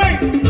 Hey!